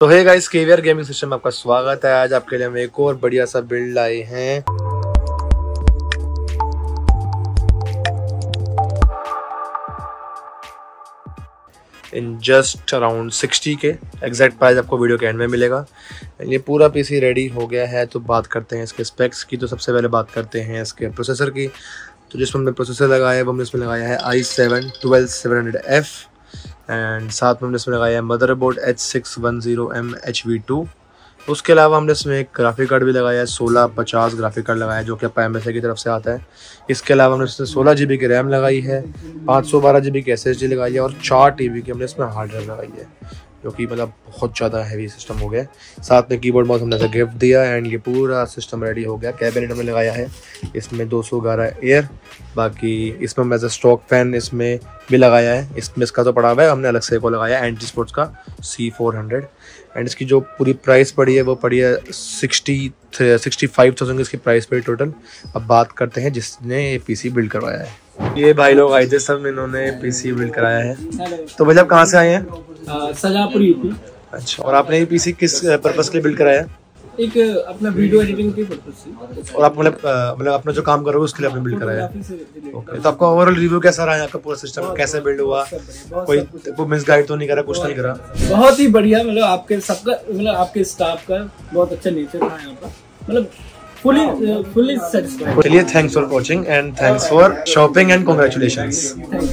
तो है guys KVR gaming system आपका स्वागत है। आज आपके लिए हम एक और बढ़िया सा बिल्ड लाए हैं। इन जस्ट अराउंड 60 के एग्जैक्ट प्राइस आपको वीडियो के एंड में मिलेगा। ये पूरा पीसी रेडी हो गया है तो बात करते हैं इसके स्पेक्स की। तो सबसे पहले बात करते हैं इसके प्रोसेसर की। तो जिसमें हमने प्रोसेसर लगाया है, वो हमने इसमें लगाया है I seven twelve seven hundred F and साथ में हमने इसमें लगाया है motherboard H six one zero M H V two उसके अलावा हमने इसमें एक ग्राफिक कार्ड भी लगाया है, सोलह पचास ग्राफिक कार्ड लगाया है, जो कि एम की तरफ़ से आता है। इसके अलावा हमने इसमें सोलह जी बी की रैम लगाई है, पाँच सौ बारह जी बी की एस एस डी लगाई है और चार टी बी की हमने इसमें हार्ड ड्राइव लगाई है। जो कि मतलब बहुत ज़्यादा हैवी सिस्टम हो गया साथ में कीबोर्ड माउस हमने गिफ्ट दिया एंड ये पूरा सिस्टम रेडी हो गया। कैबिनेट हमने लगाया है। इसमें दो सौ ग्यारह एयर बाकी इसमें मैं स्टॉक फ़ैन इसमें भी लगाया है। इसमें इसका तो पड़ा हुआ है, हमने अलग से को लगाया एंटी स्पोर्ट्स का सी फोर हंड्रेड एंड इसकी जो पूरी प्राइस पड़ी है, वो पड़ी है सिक्सटी सिक्सटी फाइव थाउज़ेंड इसकी प्राइस पड़ी टोटल अब बात करते हैं जिसने ये पीसी बिल्ड करवाया है। ये भाई लोग आए थे सब इन्होंने पीसी बिल्ड कराया है। तो भाई आप कहाँ से आए हैं? सजापुर यूपी अच्छा और आपने ये पीसी किस पर्पस के लिए बिल्ड कराया? एक अपना वीडियो एडिटिंग के पर्पस से। और आप मतलब मतलब अपना जो काम करोगे उसके लिए आपने बिल्ड कराया ओके तो आपका ओवरऑल रिव्यू कैसा रहा है आपका पूरा सिस्टम कैसे बिल्ड हुआ? कोई को मिस गाइड तो नहीं करा कुछ तो नहीं करा? बहुत ही बढ़िया मतलब आपके सबका मतलब आपके स्टाफ का बहुत अच्छा नेचर रहा यहाँ पर। मतलब fully uh, fully satisfied. Thanks for watching and thanks for shopping and congratulations. Thank